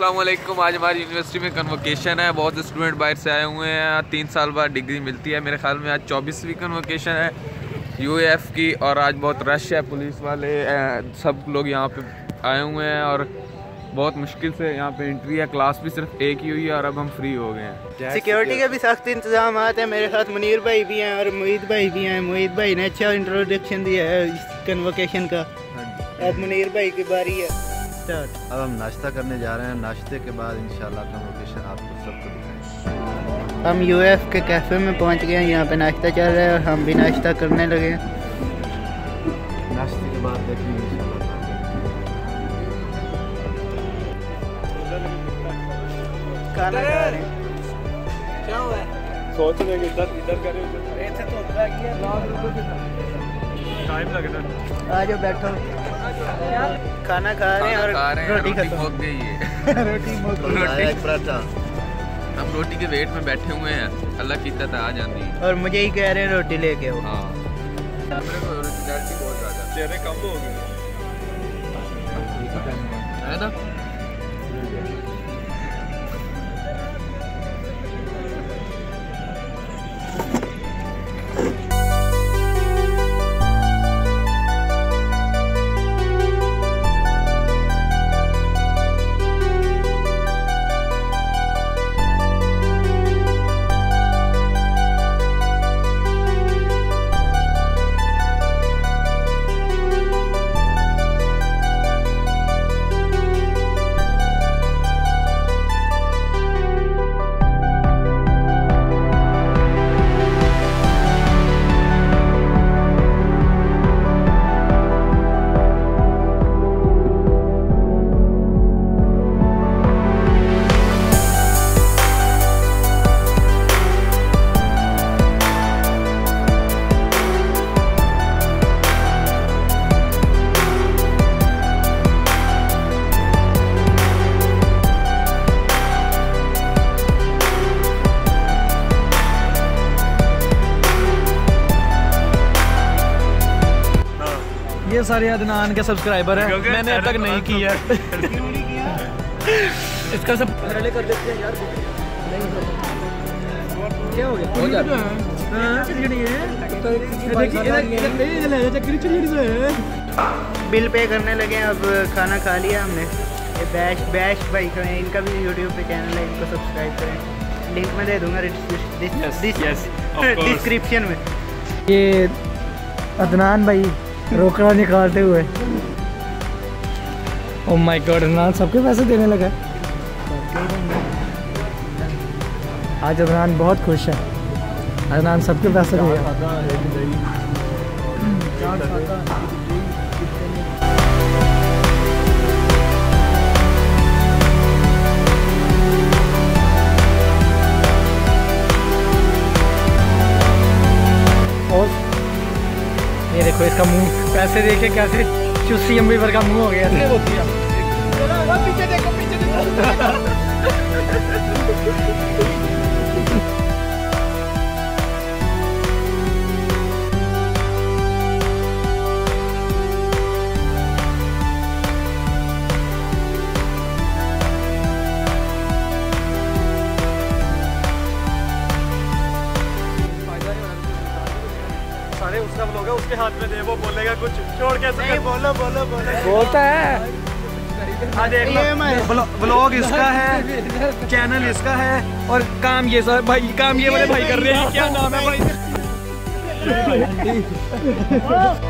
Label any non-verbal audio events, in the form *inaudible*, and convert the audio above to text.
السلام علیکم آج ہماری یونیورسٹی میں کنوکیشن ہے۔ بہت اسٹوڈنٹ باہر سے آئے ہوئے ہیں۔ تین سال بعد ڈگری ملتی ہے۔ میرے خیال میں آج چوبیسویں کنوکیشن ہے۔ یو اے ایف کی اور آج بہت رش ہے۔ پولیس والے سب لوگ یہاں پہ آئے ہوئے ہیں اور بہت مشکل سے یہاں پہ انٹری ہے۔ کلاس بھی صرف ایک ہی ہوئی ہے اور اب ہم فری ہو گئے ہیں۔ سیکیورٹی کے بھی سخت انتظامات ہیں۔ میرے ساتھ منیر بھائی بھی ہیں اور معید بھائی بھی ہیں۔ معید بھائی نے اچھا انٹروڈکشن دیا ہے اس کنوکیشن کا۔ اب منیر بھائی کی باری ہے۔ اب ہم ناشتہ کرنے جا رہے ہیں۔ ناشتے کے بعد انشاءاللہ کنوکیشن آپ کو سب کو دکھائیں ہم یو ایف کے کیفے میں پہنچ گئے ہیں۔ یہاں پہ ناشتہ چل رہا ہے اور ہم بھی ناشتہ کرنے لگے ہیں۔ ناشتے کے بعد دیکھیں گے انشاءاللہ۔ کھانا کھا رہے ہیں۔ کیا ہوا ہے؟ سوچ رہے کہ ادھر ادھر کرے ٹائم لگنا آ جاؤ بیٹھو کھانا کھا رہے ہیں اور کھا رہے ہیں روٹی روٹی ختم موک گئی ہے روٹی موک گئی۔ آیا ایک پراٹھا ہم روٹی کے ویٹ میں بیٹھے ہوئے ہیں اللہ کی طرح آ جاتی ہے اور مجھے ہی کہہ رہے ہیں روٹی لے کے آؤ ہاں میرے کو originality بہت زیادہ چہرے کم ہو گئے ہے نا یہ سارے عدنان کے سبسکرائبر ہیں میں نے اب تک نہیں کیا اس کا سب پہلے کر دیتے ہیں یار کیا ہو گیا ہو جاتا چڑی ہے بل پے کرنے لگے اب کھانا کھا لیا ہم نے بیش بیش بھائی کا ان کا بھی یوٹیوب پہ چینل ہے ان کو سبسکرائب کریں لنک میں دے دوں گا. ڈسکرپشن میں یہ عدنان بھائی روکڑا نکالتے ہوئے۔ او مائی گاڈ عمران، سب کے پیسے دینے لگا آج عمران بہت خوش ہے۔ عمران، سب کے پیسے دے۔ اس کا منہ پیسے دے کے کیسے چوسی امبی پر کا منہ ہو گیا سارے اس کے ہاتھ میں دے وہ بولے گا کچھ۔ چھوڑ کیسے بولو بولو بولو۔ بولتا ہے۔ بلوگ اس کا ہے چینل اس کا ہے اور کام یہ سب بھائی کام یہ والے بھائی کر رہے ہیں کیا نام ہے بھائی؟ *laughs* *laughs*